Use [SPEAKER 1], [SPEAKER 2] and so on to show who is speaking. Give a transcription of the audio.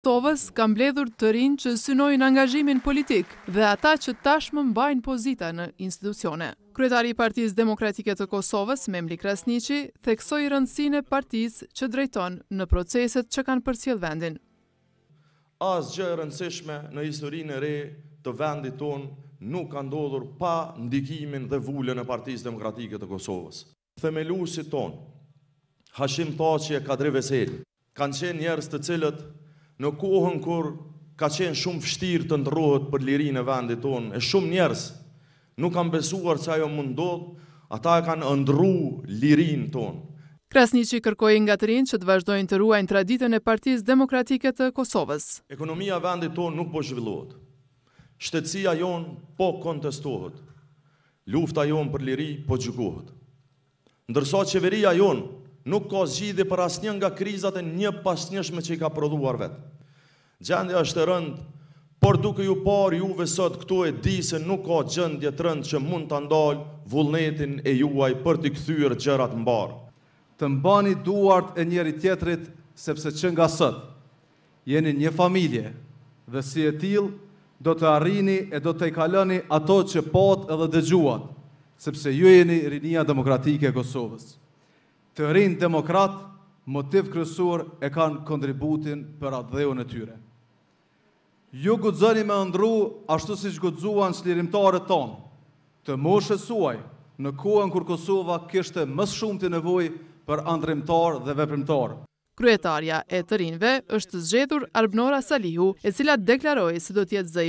[SPEAKER 1] Kosovës ka mbledhur të rinjtë që synojnë angazhimin politik dhe ata që tashmë mbajnë pozita në institucione. Kryetari i Partisë Demokratike të Kosovës, Memli Krasniqi, theksoi rëndësinë e partisë që drejton në proceset që kanë përcjellë vendin.
[SPEAKER 2] Asgjë e rëndësishme në historinë e re të vendit tonë nuk ka ndodhur pa ndikimin dhe vulën e Partisë Demokratike të Kosovës. Themeluesit tonë, Hashim Thaçi e Kadri Veseli, kanë qenë njerëz të cilët në kohën kur ka qenë shumë vështirë të ëndërrohet për lirinë e vendit tonë e shumë njerëz nuk kanë besuar se ajo mund ndodhë, ata e kanë ëndrru lirinë tonë.
[SPEAKER 1] Krasniqi kërkoi nga të rinjtë që të vazhdojnë të ruajnë traditën e Partisë Demokratike të Kosovës.
[SPEAKER 2] Ekonomia e vendit tonë nuk po zhvillohet. Shtetësia jonë po kontestohet. Lufta jonë për liri po gjykohet. Ndërsa qeveria jonë nuk ka zgjidhje për asnjë nga krizat e njëpasnjëshme që i ka prodhuar vetë. Gjendja është e rëndë, por duke ju parë juve sot këtu e di se nuk ka gjendje të rëndë që mund ta ndalë vullnetin e juaj për t'i kthyer gjërat mbarë.
[SPEAKER 3] Të mbani duart e njëri-tjetrit sepse që nga sot, Jeni një familje dhe si e tillë do të arrini e do t'i tejkaloni ato që patë edhe dëgjuat, sepse ju jeni Rinia Demokratike e Kosovës. Të rinjtë demokratë motiv kryesor e kanë kontributin për atdheun e tyre. Ju guxoni me andrru ashtu siç guxuan çlirimtarët tonë, të moshës suaj, në kohën kur Kosova kishte më së shumti nevojë për andrrimtarë dhe veprimtarë.
[SPEAKER 1] Kryetarja e të rinjve është zgjedhur Arbnora Salihu, e cila deklaroi se do të jetë zë i